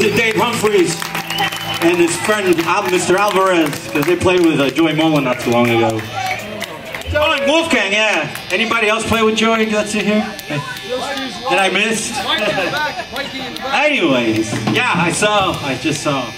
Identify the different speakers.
Speaker 1: to Dave Humphreys and his friend Mr. Alvarez because they played with uh, Joey Molland not too long ago. Oh, and Wolfgang, yeah. Anybody else play with Joey that's in here? Did I miss? Anyways, yeah, I saw. I just saw.